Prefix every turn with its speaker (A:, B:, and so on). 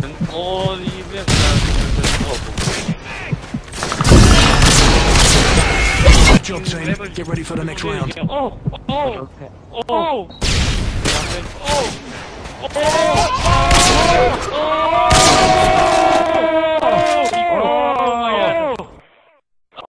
A: Good job, team. Get ready for the next round.
B: Oh, oh, oh, oh, oh, oh.